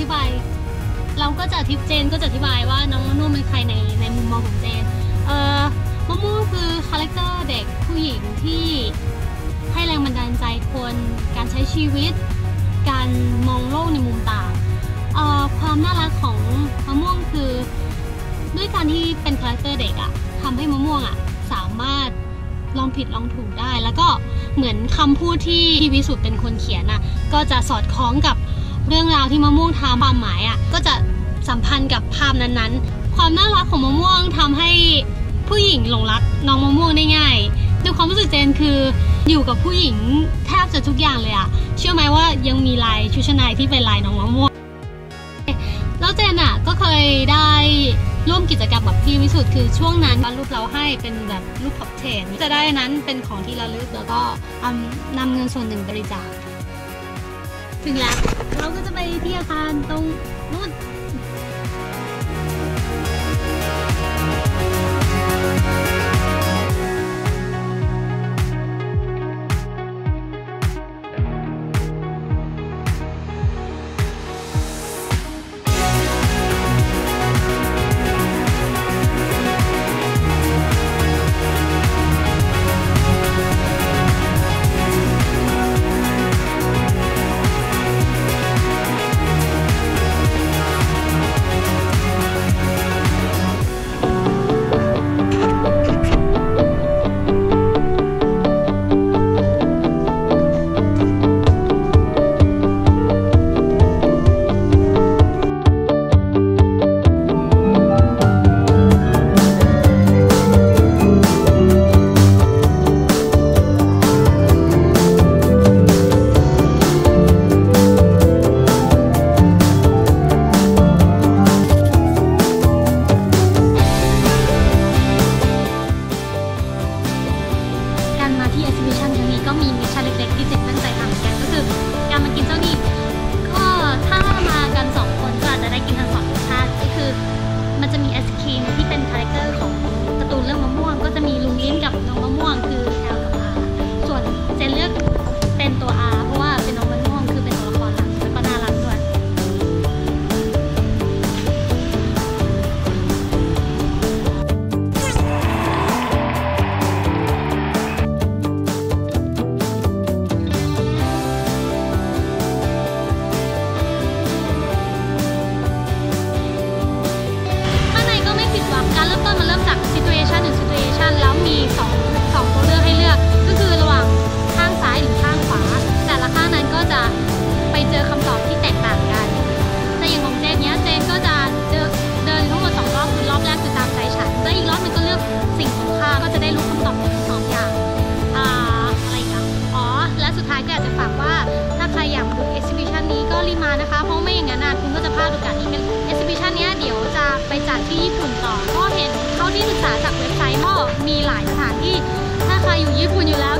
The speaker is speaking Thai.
ธิบาย เราก็จะอธิเจนก็จะอธิบายว่าน้องมะม่วงเป็นใครในในมุมมองของเจนเอ่อมะม่วงคือ character เด็กผู้หญิงที่ให้แรงบันดาลใจคน การใช้ชีวิต การมองโลกในมุมต่างเอ่อความน่ารักของมะม่วงคือ ด้วยการที่เป็น character เด็กอะทำให้มะม่วงอะสามารถลองผิดลองถูกได้ แล้วก็เหมือนคำพูดที่พี่วิสุทธ์เป็นคนเขียนอะก็จะสอดคล้องกับ เรื่องราวที่มะม่วงทำความหมายอะก็จะสัมพันธ์กับภาพนั้นๆ ความน่ารักของมะม่วงทำให้ผู้หญิงหลงรักน้องมะม่วงได้ง่ายด้วยความรู้สึกเจนคืออยู่กับผู้หญิงแทบจะทุกอย่างเลยอะเชื่อไหมว่ายังมีลายชุดชั้นในที่เป็นลายน้องมะม่วงแล้วเจนอะก็เคยได้ร่วมกิจกรรมกับพี่วิสุทธ์คือช่วงนั้นวาดรูปเราให้เป็นแบบรูปพับเทนจะได้นั้นเป็นของที่ระลึกแล้วก็นำเงินส่วนหนึ่งบริจาค ถึงแล้ว เราก็จะไปที่อาคารตรงนู้น การมาที่ exhibition ครั้งนี้ก็มี mission เล็กๆที่เจนตั้งใจทำเหมือนกันก็คือ การมากินเจ้านี่ก็ถ้ามากันสองคนก็อาจจะได้กินทั้งสองรสชาติก็คือ มันจะมีไอศครีมที่เป็น character ถ้าใค